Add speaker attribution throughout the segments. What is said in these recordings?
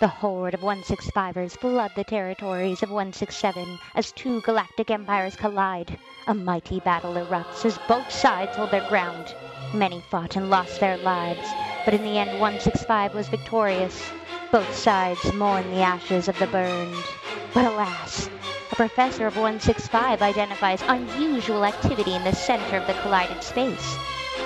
Speaker 1: The horde of 165ers flood the territories of 167 as two galactic empires collide. A mighty battle erupts as both sides hold their ground. Many fought and lost their lives, but in the end 165 was victorious. Both sides mourn the ashes of the burned. But alas, a professor of 165 identifies unusual activity in the center of the collided space.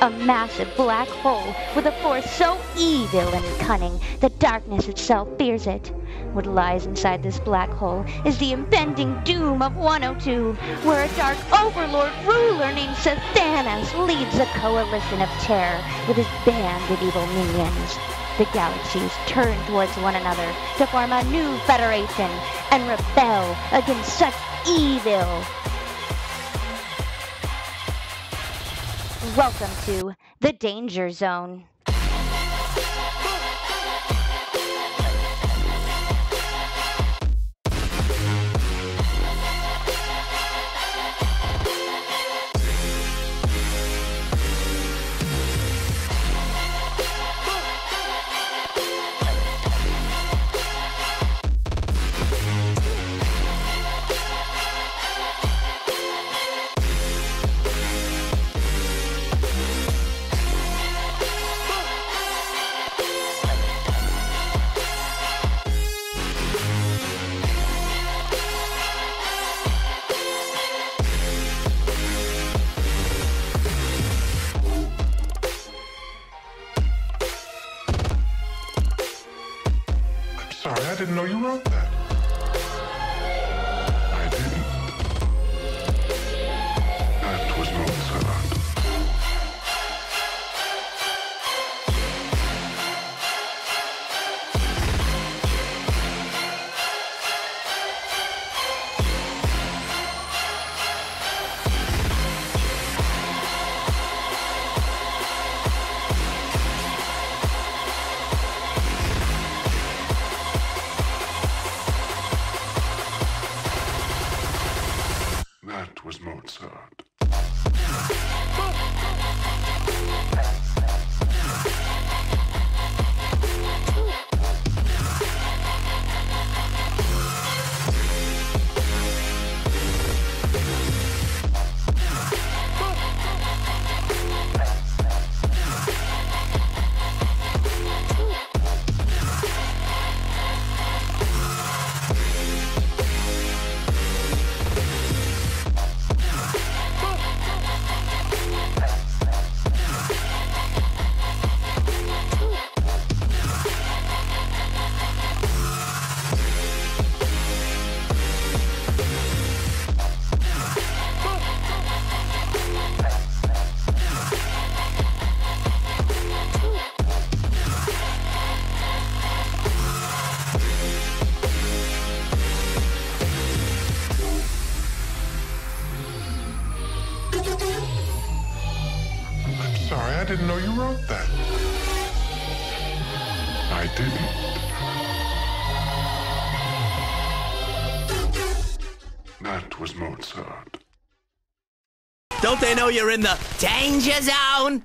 Speaker 1: A massive black hole with a force so evil and cunning that darkness itself fears it. What lies inside this black hole is the impending doom of 102, where a dark overlord ruler named Sathanas leads a coalition of terror with his band of evil minions. The galaxies turn towards one another to form a new federation and rebel against such evil. Welcome to the Danger Zone.
Speaker 2: Sorry, I didn't know you wrote that. That I'm sorry, I didn't know you wrote that. I didn't. That was Mozart.
Speaker 3: Don't they know you're in the danger zone?